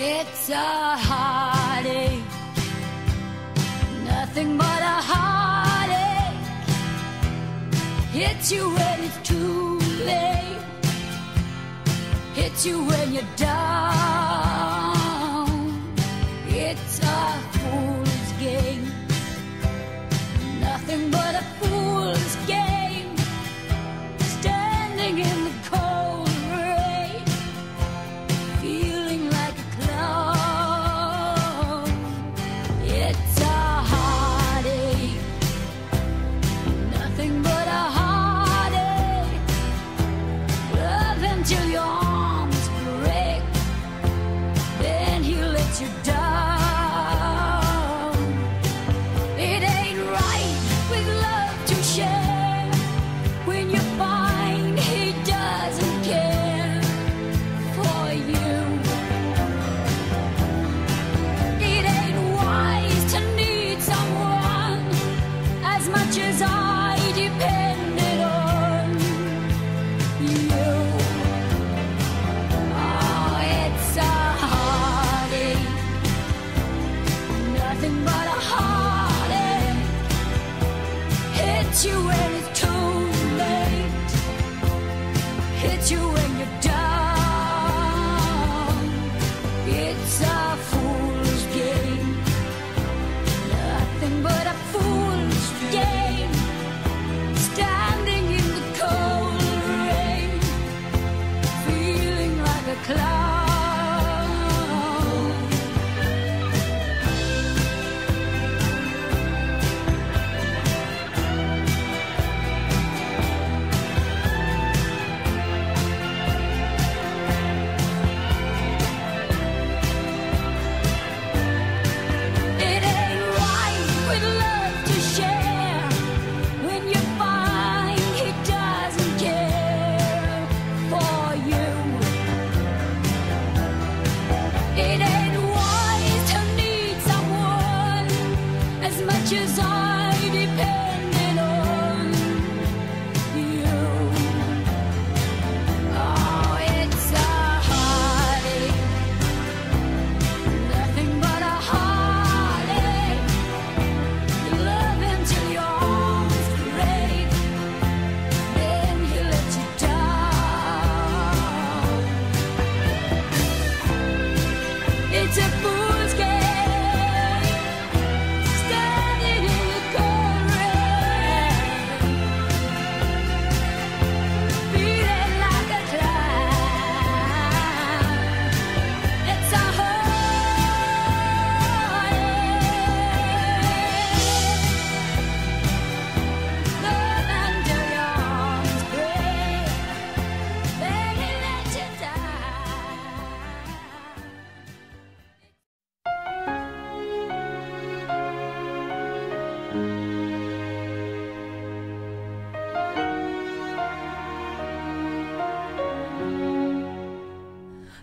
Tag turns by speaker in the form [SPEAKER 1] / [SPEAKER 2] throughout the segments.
[SPEAKER 1] It's a heartache, nothing but a heartache. Hits you when it's too late, hits you when you're down. You down.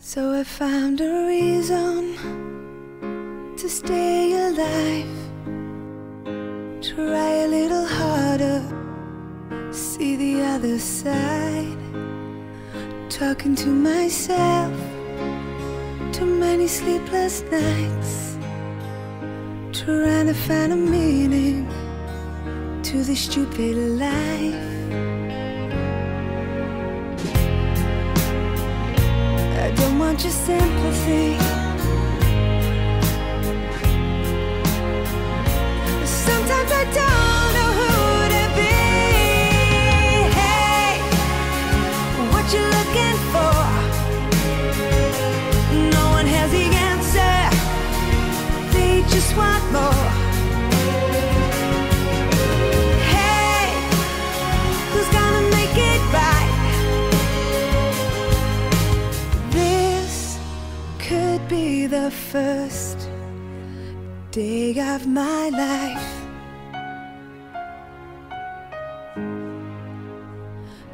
[SPEAKER 2] So I found a reason to stay alive. Try a little harder, see the other side. Talking to myself, too many sleepless nights. Trying to find a meaning to this stupid life. Want your sympathy. Sometimes I don't know who to be. Hey, what you looking for? No one has the answer. They just want more. First day of my life.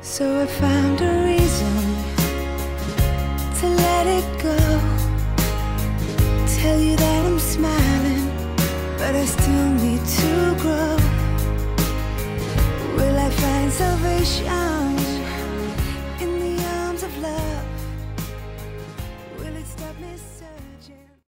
[SPEAKER 2] So I found a reason to let it go. Tell you that I'm smiling, but I still need to grow.